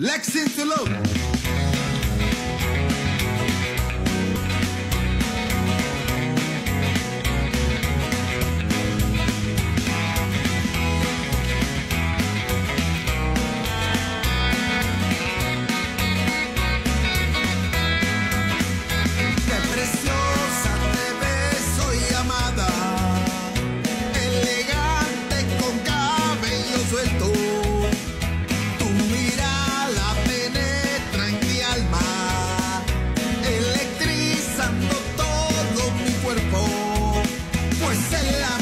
Lexington Loop. por celular.